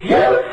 Yeah.